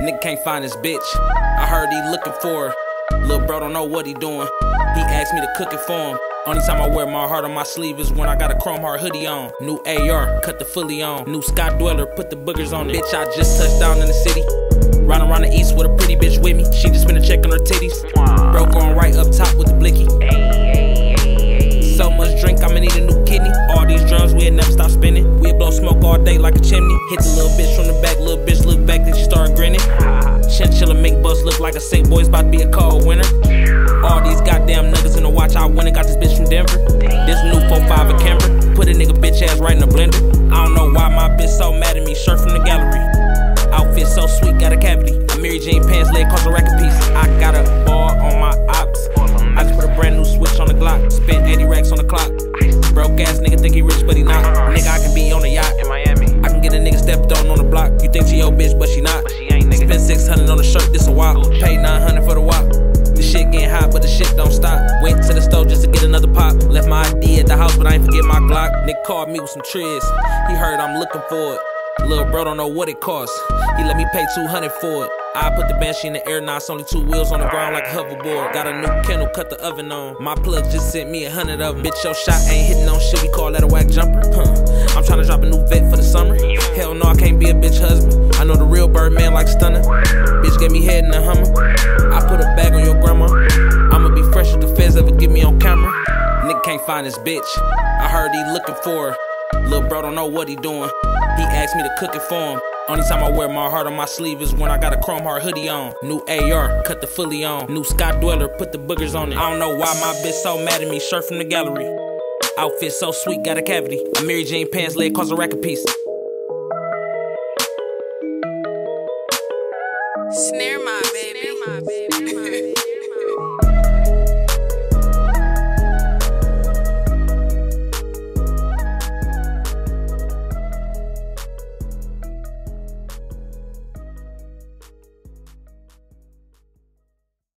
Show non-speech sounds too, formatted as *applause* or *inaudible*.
Nigga can't find his bitch. I heard he looking for her. Lil' bro don't know what he doing. He asked me to cook it for him. Only time I wear my heart on my sleeve is when I got a chrome heart hoodie on. New AR, cut the fully on. New Scott Dweller, put the boogers on it. Bitch, I just touched down in the city. Riding around the east with a pretty bitch with me. She just spent a check on her titties. Bro going right up top with the blicky. So much drink, I'ma need a new kidney. All these drums, we'll never stop spinning. We'll blow smoke all day like a chimney. Hit the little bitch from the back, little bitch look back, Bus look like a sick boy, it's about to be a cold winter. All these goddamn niggas in the watch, I went and got this bitch from Denver. This new 4-5 a camera. Put a nigga bitch ass right in the blender. I don't know why my bitch so mad at me. Shirt from the gallery. Outfit so sweet, got a cavity. A Mary Jane pants leg cost a rack a piece. I got a bar on my ops. I just put a brand new switch on the Glock. Spent 80 racks on the clock. Broke ass nigga think he rich, but he not. Nigga, I can be on a yacht. In Miami, I can get a nigga stepped on on the block. You think she your bitch, but she not. but she ain't nigga. Spent 600 on the shirt, wop. Paid 900 for the wop. The shit getting hot, but the shit don't stop. Went to the store just to get another pop. Left my ID at the house, but I ain't forget my Glock. Nick called me with some triz. He heard I'm looking for it. Little bro don't know what it costs. He let me pay 200 for it. I put the banshee in the air, now it's only two wheels on the ground like a hoverboard. Got a new kennel, cut the oven on. My plug just sent me a hundred of them. Bitch, your shot ain't hitting on shit, we call that a whack jumper. Huh. I'm trying to drop a new vet for the summer. Hell no, I can't be a bitch husband. Know the real Birdman like stunner. Bitch gave me head in the hummer. I put a bag on your grandma. I'ma be fresh if the feds ever get me on camera. Nigga can't find his bitch. I heard he looking for her. Lil' bro don't know what he doing. He asked me to cook it for him. Only time I wear my heart on my sleeve is when I got a chrome heart hoodie on. New AR, cut the fully on. New Scott Dweller, put the boogers on it. I don't know why my bitch so mad at me. Shirt from the gallery. Outfit so sweet, got a cavity. A Mary Jane pants leg cost a rack a piece. Snare my baby. Snare my baby. *laughs*